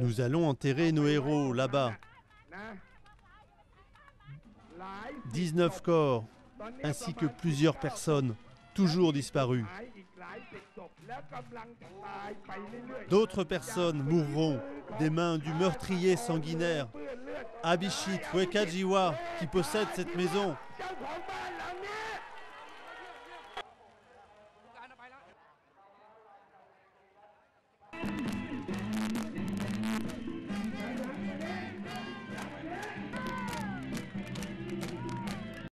Nous allons enterrer nos héros là-bas. 19 corps, ainsi que plusieurs personnes, toujours disparues. D'autres personnes mourront des mains du meurtrier sanguinaire, Abishit Wekajiwa qui possède cette maison.